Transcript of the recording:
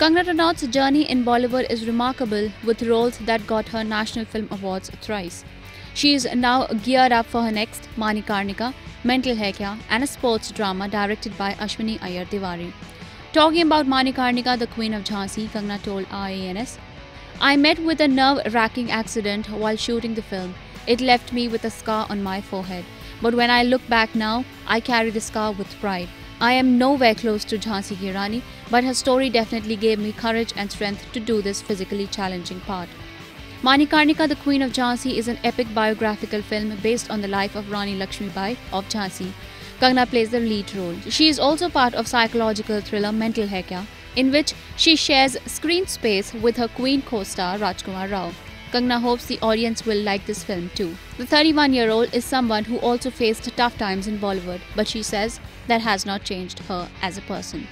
Kangana Ranaut's journey in Bollywood is remarkable with roles that got her National Film Awards thrice. She is now geared up for her next Manikarnika, Mental Hai Kya, and a sports drama directed by Ashwini Iyer. Talking about Manikarnika, the Queen of Jhansi, Kangana told IANS, I met with a nerve wracking accident while shooting the film. It left me with a scar on my forehead. But when I look back now, I carry the scar with pride. I am nowhere close to Jhansi Ki Rani, but her story definitely gave me courage and strength to do this physically challenging part. Manikarnika, the Queen of Jhansi, is an epic biographical film based on the life of Rani Lakshmibai of Jhansi. Kangana plays the lead role. She is also part of psychological thriller Mental Hai Kya, in which she shares screen space with her Queen co-star Rajkummar Rao. Kangana hopes the audience will like this film too. The 31 year old is someone who also faced tough times in Bollywood, but she says that has not changed her as a person.